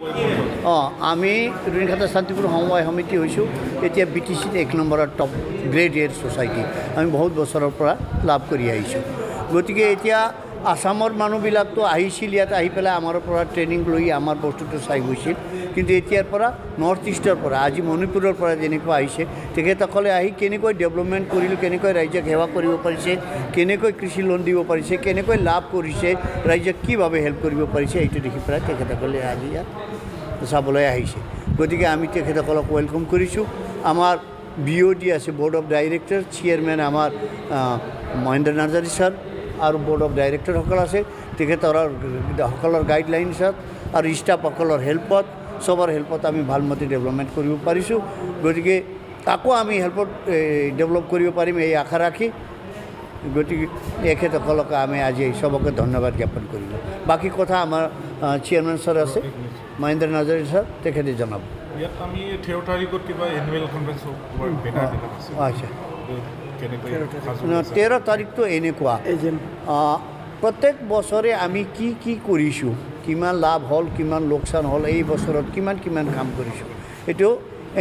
অঁ আমি ৰুণিখাতা শান্তিপুৰ সমবায় সমিতি হৈছোঁ। এতিয়া বি টি চিত এক নম্বৰৰ টপ গ্ৰেড এৰ ছ'চাইটি আমি বহুত বছৰৰ পৰা লাভ কৰি আহিছোঁ। গতিকে এতিয়া আছামৰ মানুহবিলাকতো আহিছিল ইয়াত আহি পেলাই আমাৰ পৰা ট্ৰেইনিং লৈ আমাৰ বস্তুটো চাই গৈছিল। কিন্তু এতিয়াৰ পৰা নৰ্থ ইষ্টৰ পৰা আজি মণিপুৰৰ পৰা যেনেকুৱা আহিছে তেখেতসকলে আহি কেনেকৈ ডেভেলপমেণ্ট কৰিলোঁ কেনেকৈ ৰাইজক সেৱা কৰিব পাৰিছে কেনেকৈ কৃষি লোন দিব পাৰিছে কেনেকৈ লাভ কৰিছে ৰাইজক কিভাৱে হেল্প কৰিব পাৰিছে এইটো দেখি পেলাই তেখেতসকলে আজি ইয়াত চাবলৈ আহিছে। গতিকে আমি তেখেতসকলক ৱেলকাম কৰিছোঁ। আমাৰ বি অ' ডি আছে বৰ্ড অফ ডাইৰেক্টৰ চেয়াৰমেন আমাৰ মহেন্দ্ৰ নাৰ্জাৰী ছাৰ আৰু বৰ্ড অফ ডাইৰেক্টৰসকল আছে। তেখেতৰ সকলৰ গাইডলাইনছত আৰু ষ্টাফসকলৰ হেল্পত চবৰ হেল্পত আমি ভালমতে ডেভেলপমেণ্ট কৰিব পাৰিছোঁ। গতিকে আকৌ আমি হেল্পত ডেভেলপ কৰিব পাৰিম এই আশা ৰাখি। গতিকে এখেতসকলক আমি আজি চবকে ধন্যবাদ জ্ঞাপন কৰিলোঁ। বাকী কথা আমাৰ চেয়াৰমেন ছাৰ আছে। মহেন্দ্ৰ নাৰ্জাৰী ছাৰ তেখেতে জনাব। আচ্ছা। কেনেকৈ সাজু ন, তেৰ তাৰিখটো এনেকুৱা। প্ৰত্যেক বছৰে আমি কি কি কৰিছোঁ? কিমান লাভ হ'ল কিমান লোকচান হ'ল এই বছৰত কিমান কিমান কাম কৰিছোঁ। এইটো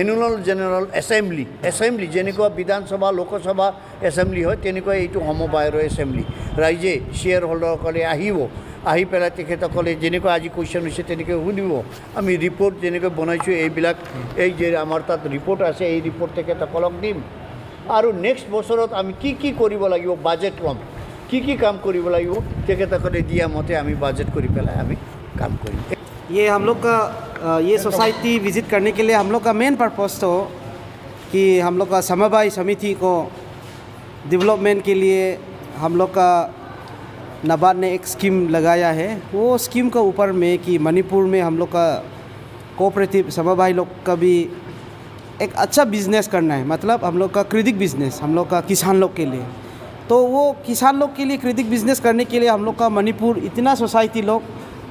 এনুৱেল জেনেৰেল এছেম্বলি এছেম্বলি যেনেকুৱা বিধানসভা লোকসভা এছেম্বলি হয় তেনেকুৱা এইটো সমবায়ৰ এছেম্বলি ৰাইজে শ্বেয়াৰ হোল্ডাৰসকলে আহিব আহি পেলাই তেখেতসকলে যেনেকুৱা আজি কুৱেশ্যন হৈছে তেনেকৈ সুধিব আমি ৰিপৰ্ট যেনেকৈ বনাইছোঁ এইবিলাক এই যে আমাৰ তাত ৰিপৰ্ট আছে এই ৰিপৰ্ট তেখেতসকলক দিম। আৰু নেক্সট বছৰত আমি কি কি কৰিব লাগিব বাজেট ল'ম কি কি কাম কৰিব লাগিব তেখেতসকলে দিয়া মতে আমি বাজেট কৰি পেলাই আমি काम करें। ये हम लोग का ये सोसाइटी विज़िट करने के लिए हम लोग का मेन पर्पज़ तो कि हम लोग का समवाय समिति को डेवलपमेंट के लिए हम लोग का नबार्ड ने एक स्कीम लगाया है। वो स्कीम के ऊपर में कि मणिपुर में हम लोग का कोऑपरेटिव समवाय लोग का भी एक अच्छा बिज़नेस करना है। मतलब हम लोग का क्रेडिट बिज़नेस हम लोग का किसान लोग के लिए। तो वो किसान लोग के लिए क्रेडिट बिज़नेस करने के लिए हम लोग का मणिपुर इतना सोसाइटी लोग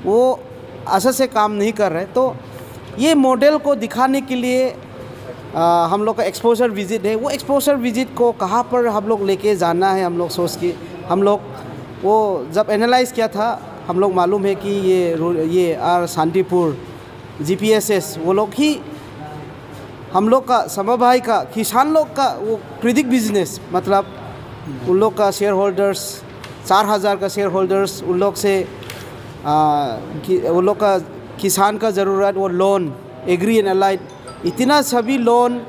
वो असर से काम नहीं कर रहे। तो ये मॉडल को दिखाने के लिए आ, हम लोग का एक्सपोजर विज़िट है। वो एक्सपोजर विज़िट को कहाँ पर हम लोग लेके जाना है हम लोग सोच के हम लोग वो जब एनालाइज किया था हम लोग मालूम है कि ये ये आर शांतिपुर जीपीएसएस वो लोग ही हम लोग का समवाय का किसान लोग का वो क्रेडिट बिज़नेस मतलब उन लोग का शेयर होल्डर्स चार हज़ार का शेयर होल्डर्स उन लोग से कि- उन लोग का किसान का ज़रूरत वो लोन एग्री एंड अलाइड इतना सभी लोन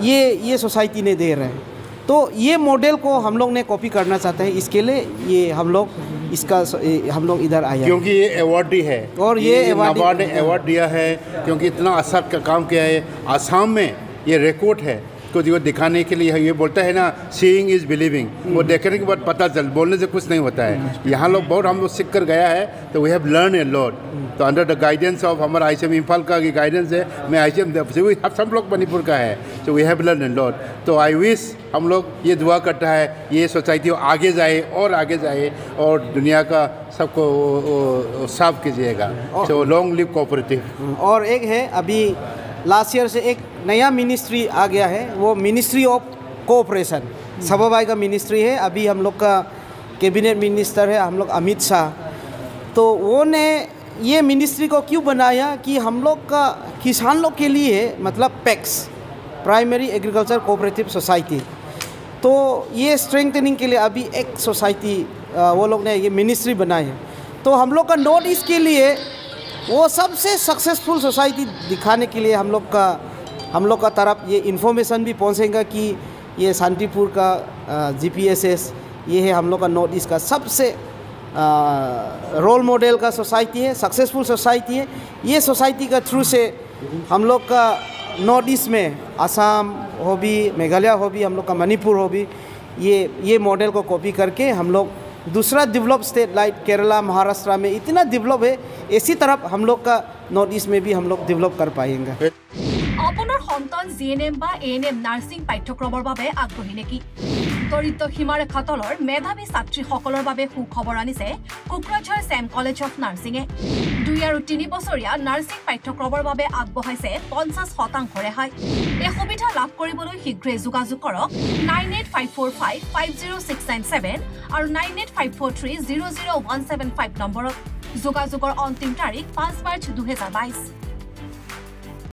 ये ये सोसाइटी ने दे रहे हैं। तो ये मॉडल को हम लोग ने कॉपी करना चाहते हैं। इसके लिए ये हम लोग इसका हम लोग इधर आए क्योंकि ये अवार्डी है और ये नबार्ड ने अवार्ड दिया है क्योंकि इतना असर का काम किया है। आसाम में ये रिकॉर्ड है। तो जो दिखाने के लिए ये बोलता है ना सीइंग इज़ बिलीविंग वो देखने के बाद पता चल बोलने से कुछ नहीं होता है। यहाँ लोग बहुत हम लोग सीख कर गया है तो we have learn a lot तो अंडर द गाइडेंस ऑफ़ हमारा आई सी एम इम्फाल का गाइडेंस है मैं आई सी एम सब लोग मणिपुर का है तो we have learn a lot तो आई विश हम लोग ये दुआ करता है ये सोसाइटी आगे जाए और आगे जाए और दुनिया का सबको साफ़ कीजिएगा। तो लॉन्ग लिव कोऑपरेटिव और एक है अभी लास्ट ईयर से एक नया मिनिस्ट्री आ गया है, वो मिनिस्ट्री ऑफ़ कोऑपरेशन समवाय का मिनिस्ट्री है, अभी हम लोग का कैबिनेट मिनिस्टर है, हम लोग अमित शाह. तो वो ने ये मिनिस्ट्री को क्यों बनाया कि हम लोग का, किसान लोग के लिए मतलब PACS primary agriculture cooperative society तो ये स्ट्रेंथनिंग के लिए अभी एक सोसाइटी वो लोग ने ये मिनिस्ट्री बनाई है. तो हम लोग का नॉर्थ ईस्ट के लिए वो सबसे सक्सेसफुल सोसाइटी दिखाने के लिए हम लोग का, हम लोग का तरफ़ ये इन्फॉर्मेशन भी पहुंचेगा कि ये शांतिपुर का जीपीएसएस ये है हम लोग का नॉर्थ ईस्ट का सबसे रोल मॉडल का सोसाइटी है सक्सेसफुल सोसाइटी है। ये सोसाइटी का थ्रू से हम लोग का नॉर्थ ईस्ट में आसाम हो भी मेघालय हो भी, हम लोग का मणिपुर हो भी, ये ये मॉडल को कॉपी करके हम लोग दूसरा develop state like Kerala Maharashtra में इतना डेवलप है इसी तरफ हम लोग का नॉर्थ ईस्ट में भी हम लोग डेवलप कर पाएंगे আপোনাৰ সন্তান জি এন এম বা এ এন এম নাৰ্ছিং পাঠ্যক্ৰমৰ বাবে আগ্ৰহী নেকি দৰিদ্ৰ সীমাৰেখা তলৰ মেধাৱী ছাত্ৰীসকলৰ বাবে সুখবৰ আনিছে কোকৰাঝাৰ ছেম কলেজ অফ নাৰ্ছিঙে দুই আৰু তিনি বছৰীয়া নাৰ্ছিং পাঠ্যক্ৰমৰ বাবে আগবঢ়াইছে পঞ্চাছ শতাংশ ৰেহাই। এই সুবিধা লাভ কৰিবলৈ শীঘ্ৰেই যোগাযোগ কৰক nine eight five four five five zero' six nine seven আৰু nine eight five four three zero' zero' one seven five নম্বৰত। যোগাযোগৰ অন্তিম তাৰিখ পাঁচ মাৰ্চ দুহেজাৰ বাইছ।